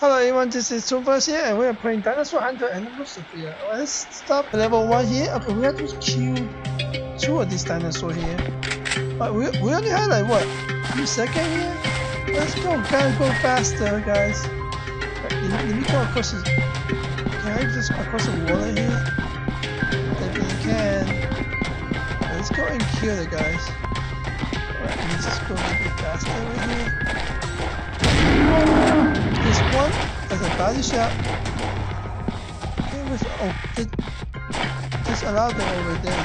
Hello everyone, this is ToonFirst here and we are playing Dinosaur Hunter Animal Safari. Let's start level 1 here. Okay, we have to kill two of these dinosaurs here. But we, we only have like what, few seconds here? Let's go, gotta go faster guys. Let me, let me go across the... Can I just go across the water here? Definitely can. Let's go and kill the guys. Alright, let's just go a bit faster right here. One has a body shot. Oh, it, just allow them over there.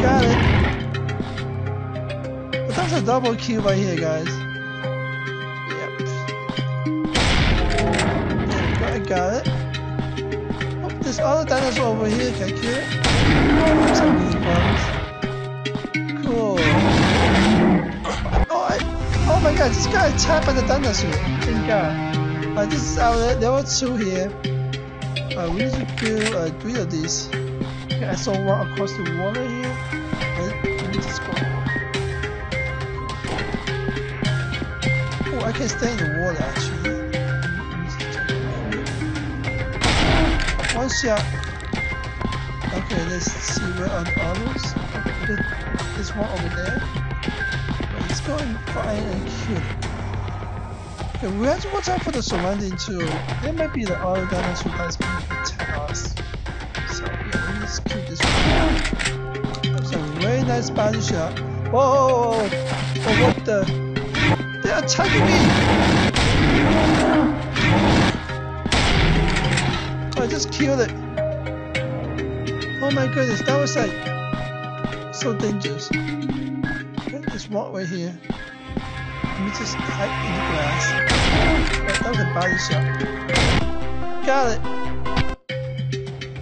Got it. But that's a double kill right here, guys. Yep. I got it. Oh, this other dinosaur over here, can I kill it? Some really bugs. My god, this guy attacked by the dinosaur. Thank god. Uh, this is our le- level 2 here. Uh, we need to kill uh, 3 of these. Okay, I saw one across the water here. Let, me just go. Oh, I can stay in the water actually. One shot. Okay, let's see where are the others. There's one over there. Let's go and find and it. Okay, we have to watch out for the surrounding too. There might be the other dinosaur that's going to attack us. So yeah, let's kill this one. That's a very nice body shot. Whoa! Oh, what the? They're attacking me! Oh, I just killed it. Oh my goodness, that was like so dangerous. One right here. Let me just hide in the grass. Right, was a body shot. Got it.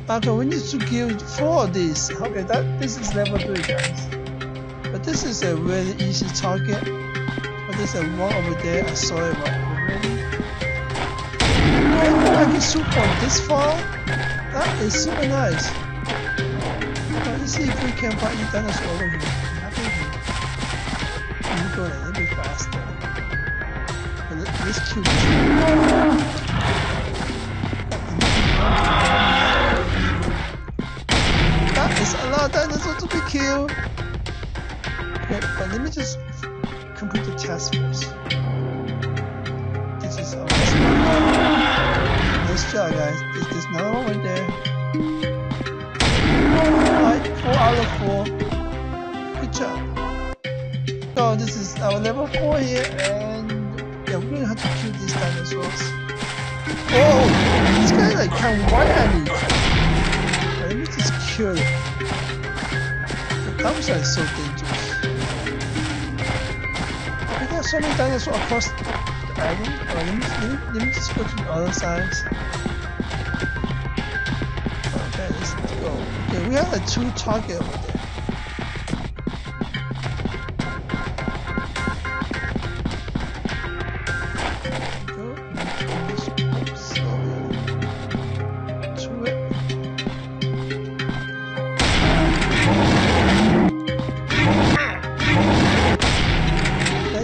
Okay, we need to kill four of these. Okay, that this is level three, guys. But this is a really easy target. But there's a one over there. I saw it already. Oh, I can shoot from this far. That is super nice. Let's see if we can find the dinosaur over here. But let- this That is a lot of dinosaurs to be killed. Okay, but let me just complete the test first. This is one. Nice job, guys. There's, there's another one there. Alright, 4 out of 4. Good job. So this is our level 4 here and yeah, we're gonna have to kill these dinosaurs. Oh! This guy like can one at me! Let me just kill it. The dinosaur is so dangerous. We got so many dinosaurs across the island. Alright, let me, let, me, let me just go to the other side. Okay, let's go. Okay, we have like two target over there.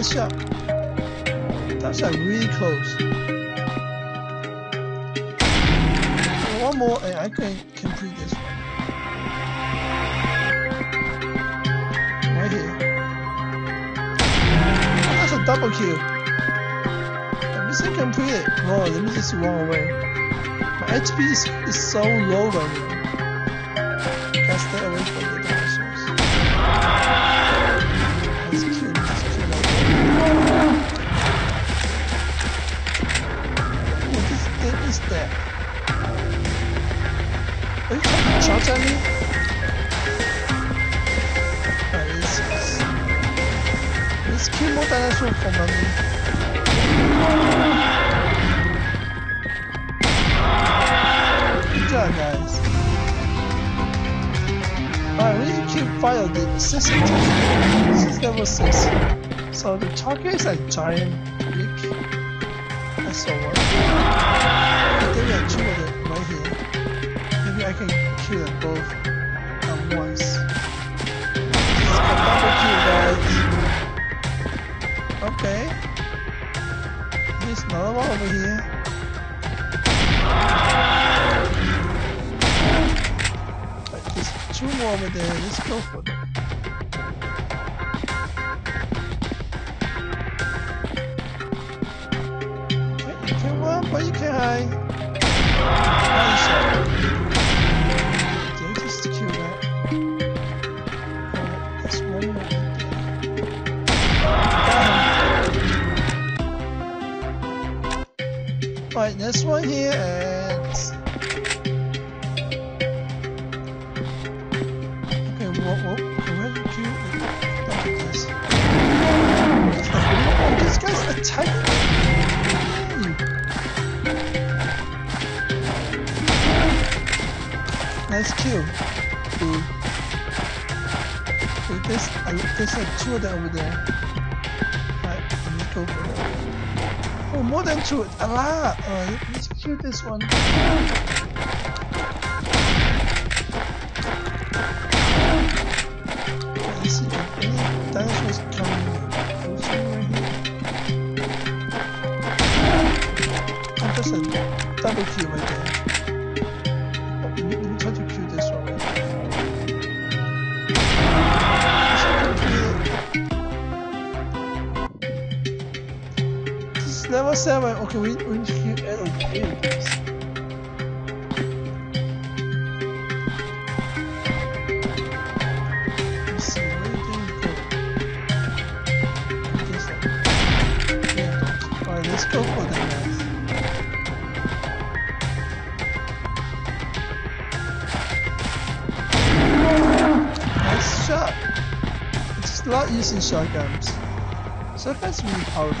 Nice shot. That's like really close. One more and I can complete this one. Right here. That's a double kill. Let me see complete it. Whoa, let me just run away. My HP is, is so low right now. Can't stay away from the dinosaurs. That? Are you to charge at me? Alright, let's, let's, let's kill more dinosaurs for money. Good job, guys. Alright, we need to five of the. This is level six. So the target is a giant. I saw one. I think two of them right here. Maybe I can kill them both at once. Kill, okay. There's another one over here. There's two more over there. Let's go for them. You can run, but you can hide. Alright, there's one more. Right uh, two of them over there. Alright, let me go for that. Oh, more than two. A lot. Alright, let's kill this one. Right. Oh, double kill right there. For them guys. Nice shot! It's a lot using shotguns. Shotguns really powerful,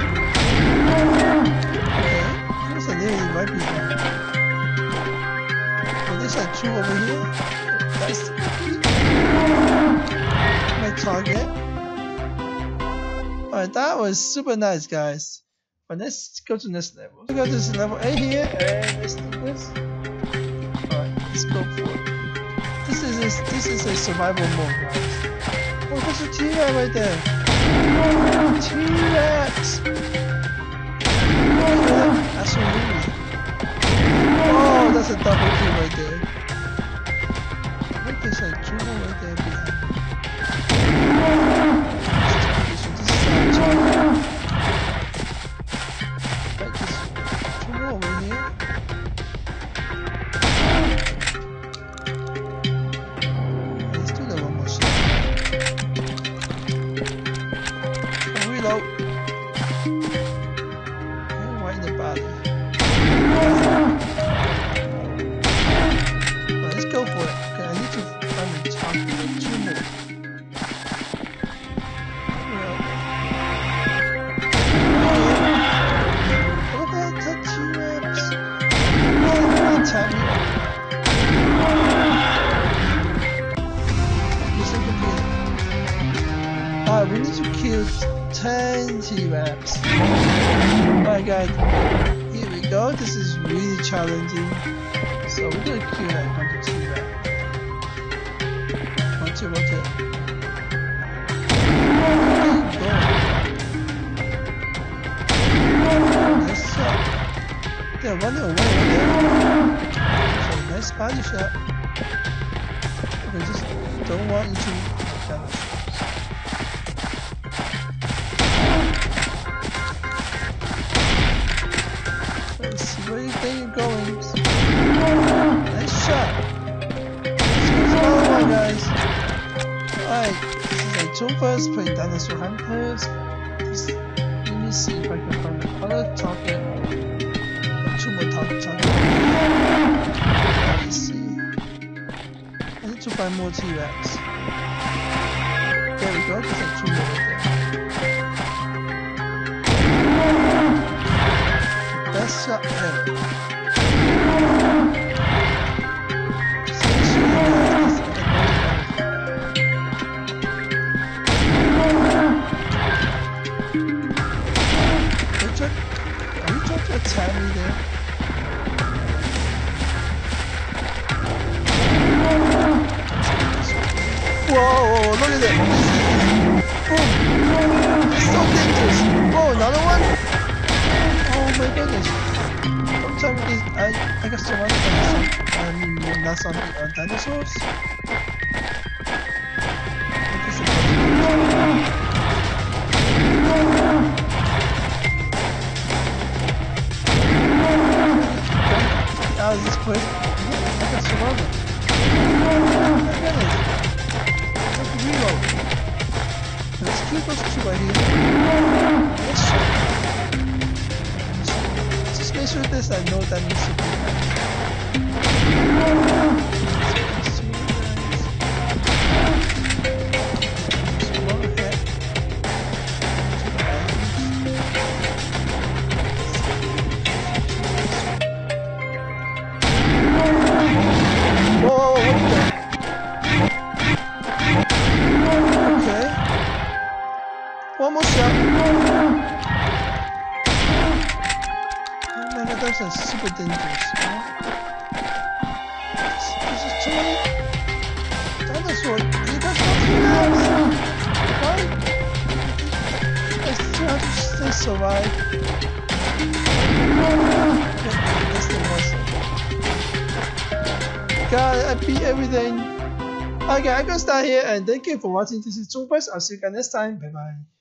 there's a lady right behind. Oh, there's like two over here. That's my target. Alright, that was super nice, guys. But let's go to next level. Let's go to this level 8 here, and let's do this. Alright, let's go for it. This is a, this is a survival mode, guys. Oh, there's a T-Rex right there. T-Rex. Oh, absolutely. Oh, that's a double kill right there. Think there's a jewel right there kill 10 T-Rex. Alright guys, here we go. This is really challenging. So we're gonna kill like 100 T-Rex. One, two, one, two. Nice shot. They're running away, right there. So nice body shot. Okay, just don't want you to first playing Dinosaur Hunters. Just, let me see if I can find another target. Or two more target target. Let's see. I need to find more T-Rex. There we go, there's like two more there. Best shot ever. Goodness. Sometimes it, I, I got surrounded by some, I mean, not some uh, dinosaurs. Is it? Ah, is this quick? I got surrounded. Let's reload. Let's kill those two right here. Let's check. Just make sure this I know that needs to be. Just I still have to stay survive. That's the worst. God, I beat everything. Okay, I'm gonna start here and thank you for watching. This is Zhong I'll see you guys next time. Bye bye.